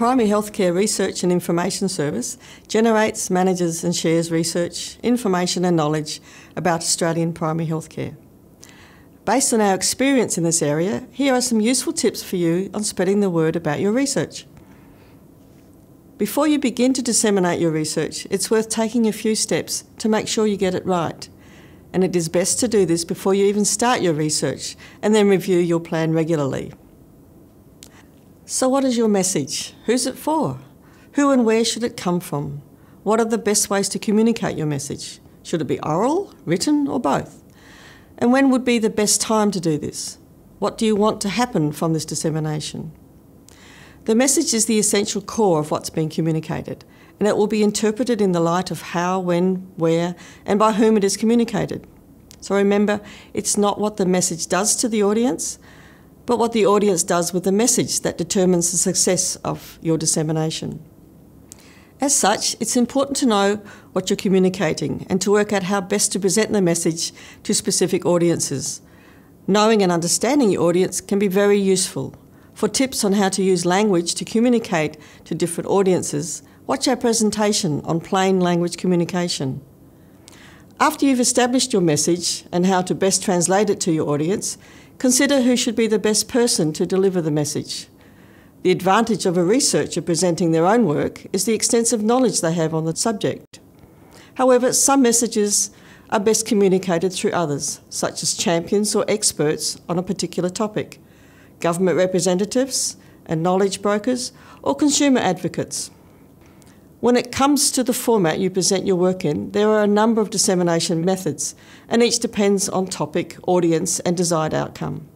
primary healthcare research and information service generates, manages, and shares research, information, and knowledge about Australian primary healthcare. Based on our experience in this area, here are some useful tips for you on spreading the word about your research. Before you begin to disseminate your research, it's worth taking a few steps to make sure you get it right. And it is best to do this before you even start your research and then review your plan regularly. So, what is your message? Who's it for? Who and where should it come from? What are the best ways to communicate your message? Should it be oral, written, or both? And when would be the best time to do this? What do you want to happen from this dissemination? The message is the essential core of what's being communicated, and it will be interpreted in the light of how, when, where, and by whom it is communicated. So remember, it's not what the message does to the audience, but what the audience does with the message that determines the success of your dissemination. As such, it's important to know what you're communicating and to work out how best to present the message to specific audiences. Knowing and understanding your audience can be very useful for tips on how to use language to communicate to different audiences, watch our presentation on plain language communication. After you've established your message and how to best translate it to your audience, consider who should be the best person to deliver the message. The advantage of a researcher presenting their own work is the extensive knowledge they have on the subject. However, some messages are best communicated through others, such as champions or experts on a particular topic government representatives and knowledge brokers, or consumer advocates. When it comes to the format you present your work in, there are a number of dissemination methods, and each depends on topic, audience, and desired outcome.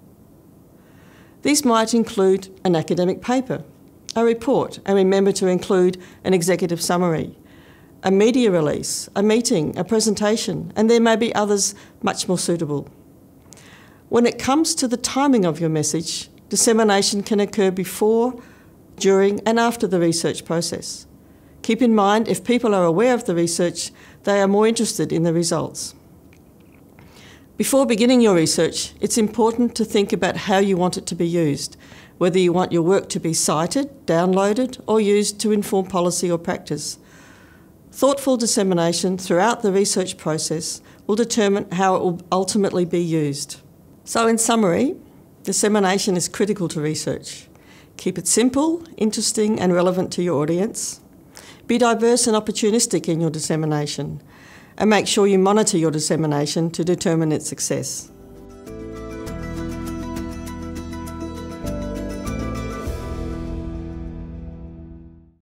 These might include an academic paper, a report, and remember to include an executive summary, a media release, a meeting, a presentation, and there may be others much more suitable. When it comes to the timing of your message, dissemination can occur before, during, and after the research process. Keep in mind, if people are aware of the research, they are more interested in the results. Before beginning your research, it's important to think about how you want it to be used, whether you want your work to be cited, downloaded, or used to inform policy or practice. Thoughtful dissemination throughout the research process will determine how it will ultimately be used. So, in summary, Dissemination is critical to research. Keep it simple, interesting, and relevant to your audience. Be diverse and opportunistic in your dissemination. And make sure you monitor your dissemination to determine its success.